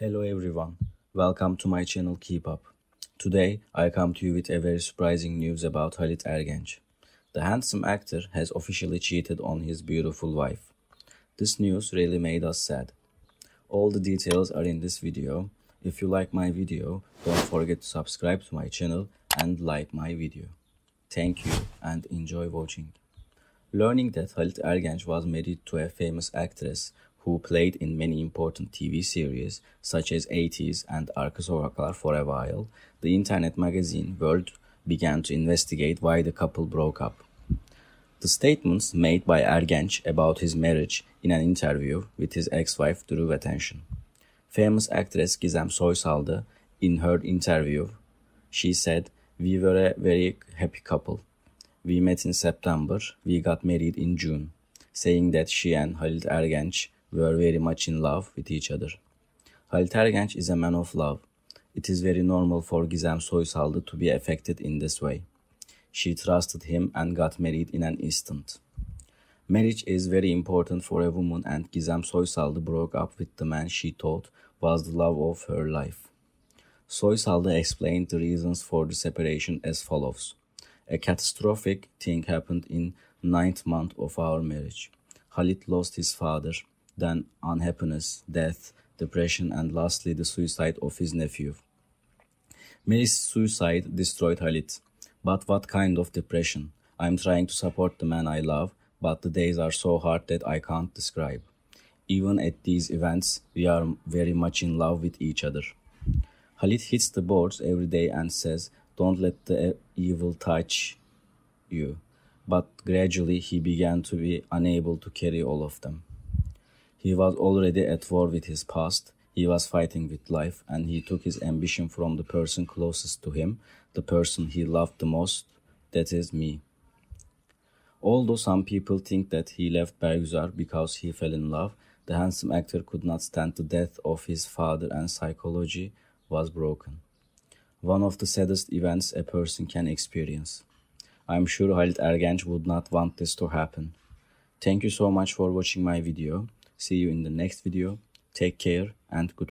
Hello everyone, welcome to my channel Keep Up. Today I come to you with a very surprising news about Halit Ergenç. The handsome actor has officially cheated on his beautiful wife. This news really made us sad. All the details are in this video. If you like my video, don't forget to subscribe to my channel and like my video. Thank you and enjoy watching. Learning that Halit Ergenç was married to a famous actress who played in many important TV series such as 80s and Arka Sokaklar for a while, the internet magazine World began to investigate why the couple broke up. The statements made by Ergenç about his marriage in an interview with his ex-wife drew attention. Famous actress Gizem Soysaldı, in her interview, she said, We were a very happy couple. We met in September, we got married in June, saying that she and Halit Ergenç were very much in love with each other. Halit Ergenç is a man of love. It is very normal for Gizem Soysaldı to be affected in this way. She trusted him and got married in an instant. Marriage is very important for a woman and Gizem Soysaldı broke up with the man she thought was the love of her life. Soysaldı explained the reasons for the separation as follows. A catastrophic thing happened in ninth month of our marriage. Halit lost his father, then unhappiness, death, depression, and lastly the suicide of his nephew. Mary's suicide destroyed Halit. But what kind of depression? I'm trying to support the man I love, but the days are so hard that I can't describe. Even at these events, we are very much in love with each other. Halit hits the boards every day and says, don't let the evil touch you. But gradually he began to be unable to carry all of them. He was already at war with his past, he was fighting with life, and he took his ambition from the person closest to him, the person he loved the most, that is me. Although some people think that he left Bergüzar because he fell in love, the handsome actor could not stand the death of his father and psychology was broken one of the saddest events a person can experience. I'm sure Halit Ergenç would not want this to happen. Thank you so much for watching my video. See you in the next video. Take care and goodbye.